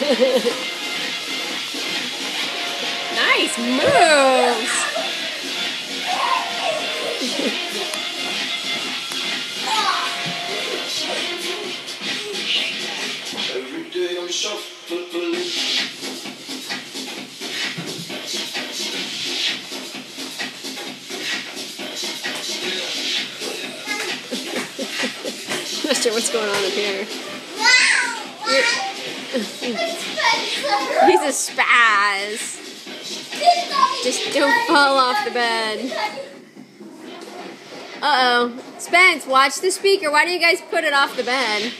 nice moves. Sure what's going on up here. He's a spaz. Just don't fall off the bed. Uh oh. Spence, watch the speaker. Why do you guys put it off the bed?